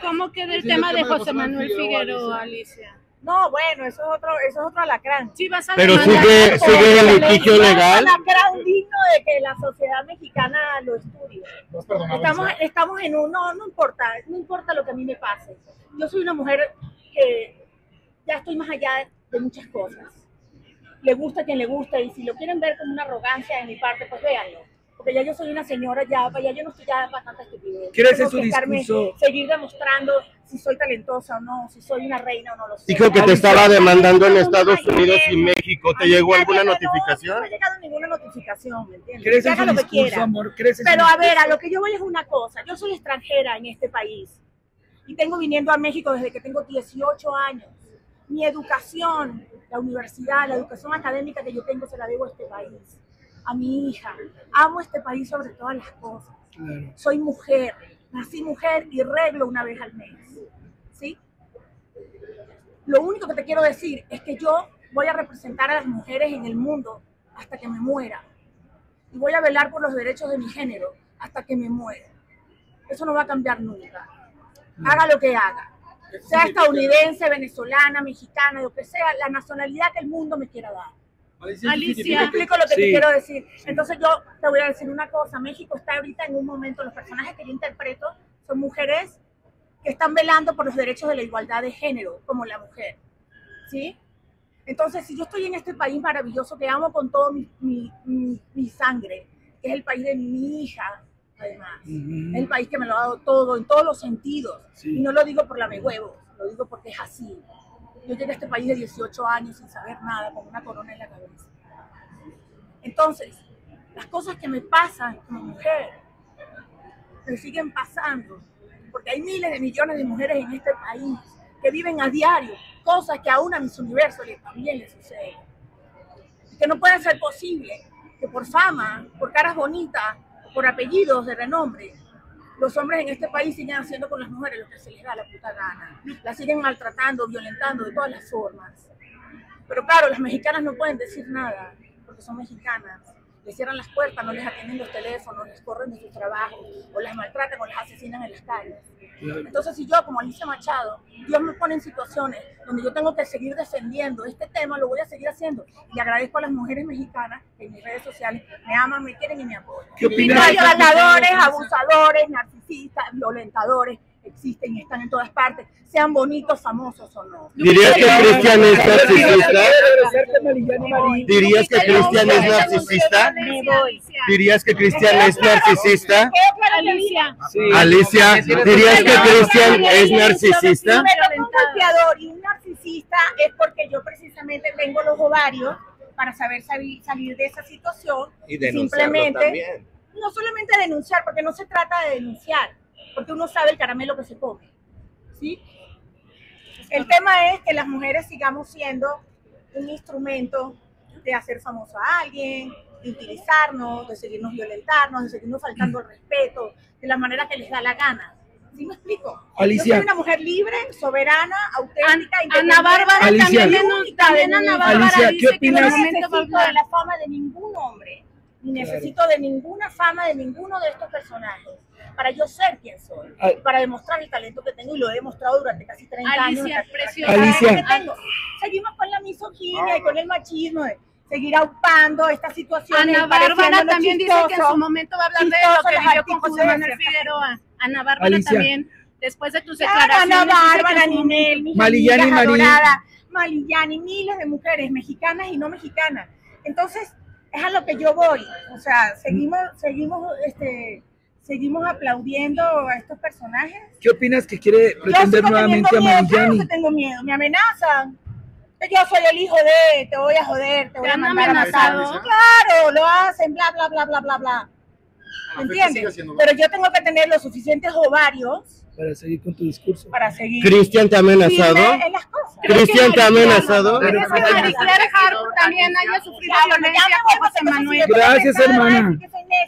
¿Cómo queda el Sí, tema el de tema de José Manuel Figueroa, Alicia. Alicia? No, bueno, eso es otro, eso es otro alacrán. Sí, vas a Pero demandar- sigue, sigue el litigio legal. Es un alacrán digno de que la sociedad mexicana lo estudie. No Estamos, estamos en un, no, no importa, no importa lo que a mí me pase. Yo soy una mujer que ya estoy más allá de muchas cosas. Le gusta a quien le gusta y si lo quieren ver como una arrogancia de mi parte, pues véanlo. Porque ya yo soy una señora, ya, ya yo no estoy ya para tanta estupidez. ¿Quiere Tengo hacer su discurso? Seguir demostrando si soy talentosa o no, si soy una reina o no lo sé. Dijo que te estaba demandando en Estados Unidos y México. ¿Te llegó alguna notificación? No me ha llegado ninguna notificación, ¿me entiendes? ¿Crees en su lo que quiera. amor? ¿Crees en su Pero a ver, a lo que yo voy es una cosa. Yo soy extranjera en este país y tengo viniendo a México desde que tengo 18 años. Mi educación, la universidad, la educación académica que yo tengo se la debo a este país, a mi hija. Amo este país sobre todas las cosas. Claro. Soy mujer, nací mujer y reglo una vez al mes. ¿Sí? Lo único que te quiero decir es que yo voy a representar a las mujeres en el mundo hasta que me muera. Y voy a velar por los derechos de mi género hasta que me muera. Eso no va a cambiar nunca. Haga lo que haga. Sea estadounidense, venezolana, mexicana, lo que sea, la nacionalidad que el mundo me quiera dar. Alicia, ¿qué Alicia. ¿Me que- explico lo que te Sí. quiero decir? Entonces yo te voy a decir una cosa. México está ahorita en un momento, los personajes que yo interpreto son mujeres que están velando por los derechos de la igualdad de género, como la mujer. ¿Sí? Entonces, si yo estoy en este país maravilloso que amo con todo mi, mi, mi- mi sangre, que es el país de mi hija, además, Ujú. es el país que me lo ha dado todo, en todos los sentidos. Sí. Y no lo digo por la huevos, lo digo porque es así. Yo llegué a este país de 18 años sin saber nada, con una corona en la cabeza. Entonces, las cosas que me pasan como mujer, me siguen pasando, porque hay miles de millones de mujeres en este país que viven a diario cosas que a una Miss Universo le, también le suceden. Que no puede ser posible que por fama, por caras bonitas, por apellidos de renombre, los hombres en este país sigan haciendo con las mujeres lo que se les da la puta gana. Las siguen maltratando, violentando de todas las formas. Pero claro, las mexicanas no pueden decir nada, porque son mexicanas. Les cierran las puertas, no les atienden los teléfonos, les corren de sus trabajos, o las maltratan o las asesinan en las calles. Entonces, si yo, como Alicia Machado, Dios me pone en situaciones donde yo tengo que seguir defendiendo este tema, lo voy a seguir haciendo. Y agradezco a las mujeres mexicanas que en mis redes sociales me aman, me quieren y me apoyan. ¿Qué opinas? violadores, abusadores, narcisistas, violentadores, existen y están en todas partes, sean bonitos, famosos o no. ¿Dirías que Cristian es narcisista? ¿Dirías que Cristian es narcisista? ¿Dirías que Cristian es narcisista? Alicia. Alicia, ¿dirías que Cristian es narcisista? Un golpeador y un narcisista es porque yo precisamente tengo los ovarios para saber salir, salir de esa situación. Y denunciarlo Simplemente, también. no solamente denunciar, porque no se trata de denunciar, porque uno sabe el caramelo que se come. ¿sí? El tema es que las mujeres sigamos siendo un instrumento de hacer famoso a alguien, de utilizarnos, de seguirnos violentarnos, de seguirnos faltando el respeto, de la manera que les da la gana. ¿Sí me explico? Alicia. Yo soy una mujer libre, soberana, auténtica, Ana independiente. Bárbara Alicia. también, también Ana Bárbara Alicia, ¿qué dice que no necesito de la fama de ningún hombre, ni necesito de ninguna fama de ninguno de estos personajes para yo ser quien soy, Al- para demostrar el talento que tengo y lo he demostrado durante casi 30 Alicia, años. preciosa. Alicia. Tengo. Seguimos con la misoginia y con el machismo de seguir aupando estas situaciones. Ana Bárbara también dice que en chistoso. su momento va a hablar de chistoso lo que vivió con José Manuel Figueroa. Ana Bárbara Alicia. también, después de tus declaraciones. Ana Bárbara, Ninel, mis Malillani Malillani, miles de mujeres mexicanas y no mexicanas. Entonces, es a lo que yo voy. O sea, seguimos, seguimos, este, seguimos aplaudiendo a estos personajes. ¿Qué opinas que quiere Yo pretender nuevamente a Marillani? que tengo miedo, me amenazan. Yo soy el hijo de, te voy a joder, te voy ¿Te a mandar a matar. amenazado? Claro, lo hacen, bla, bla, bla, bla, bla, bla. ¿Entiendes? Pero yo tengo que tener los suficientes ovarios Para seguir con tu discurso. para seguir ¿Cristian te ha amenazado? ¿Cristian te ha amenazado? ¿Crees que Marie Claire Harp también haya sufrido Ya, ya me violencia vuelvo con José a Gracias, hermana.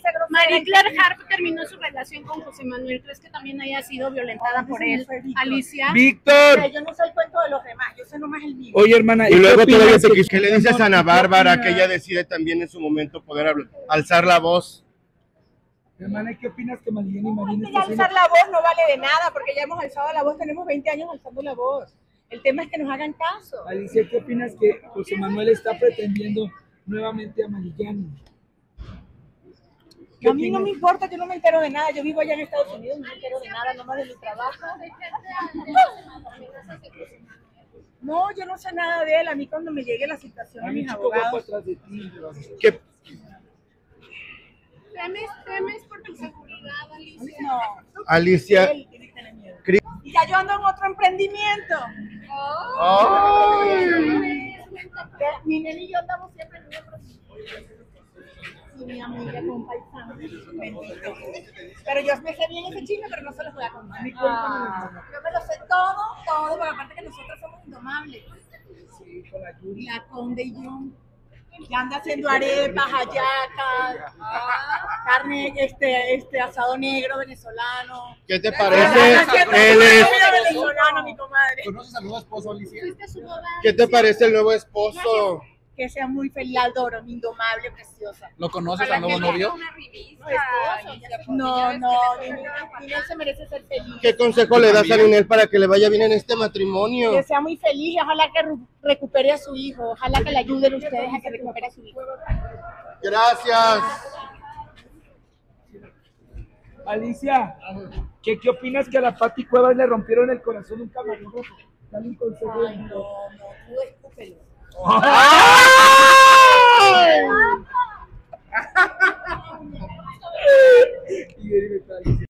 Soy grosera, Marie Claire Harp terminó su relación con José Manuel. ¿Crees que también haya sido violentada por él? Alicia. Víctor. Yo no sé el cuento de los demás, yo sé nomás el mío. Oye, hermana. Y qué luego todavía te que- quis- ¿Qué le dices a Ana ¿Qué Bárbara que ella decide también en su momento poder alzar la voz? Hermana, ¿qué opinas que Malillán y están haciendo? alzar la voz no vale de nada, porque ya hemos alzado la voz, tenemos 20 años alzando la voz. El tema es que nos hagan caso. Alicia, ¿qué opinas que José Manuel está pretendiendo nuevamente a Malillán? ¿Qué A mí no me importa, yo no me entero de nada. Yo vivo allá en Estados Unidos, no me entero de nada, nomás de mi trabajo. No, yo no sé nada de él. A mí cuando me llegue la situación un mis abogados. atrás de ti. ¿Qué, ¿Temes, temes por tu seguridad, Alicia? No, Alicia, él tiene que tener miedo. Y ya yo ando en otro emprendimiento. Ay. Mi nene y yo andamos siempre. Mi amiga con un paisano. Bendito. Pero yo me sé bien ese chisme, pero no se los voy a contar. Ah. Yo me lo sé todo, todo, pero aparte que nosotros somos indomables. Sí, con la Conde y yo. Que anda haciendo arepas, hallacas, carne, este, este asado negro venezolano. ¿qué te parece? Él es- venezolana, mi comadre. ¿Conoces al nuevo esposo, Alicia? ¿Qué te parece el nuevo esposo? Que sea muy feliz, la adoro, mi indomable, preciosa. ¿Lo conoces al nuevo novio? No, no, Ninel se merece ser feliz. ¿Qué consejo le das a Ninel para que le vaya bien en este matrimonio? Que sea muy feliz y ojalá que recupere a su hijo. Ojalá que le ayuden ustedes a que recupere a su hijo. Gracias. Alicia, ¿qué, ¿qué opinas que a la Pati Cuevas le rompieron el corazón un camarógrafo? Dale un consejo. Ay, no, no, tú escúpelo. Y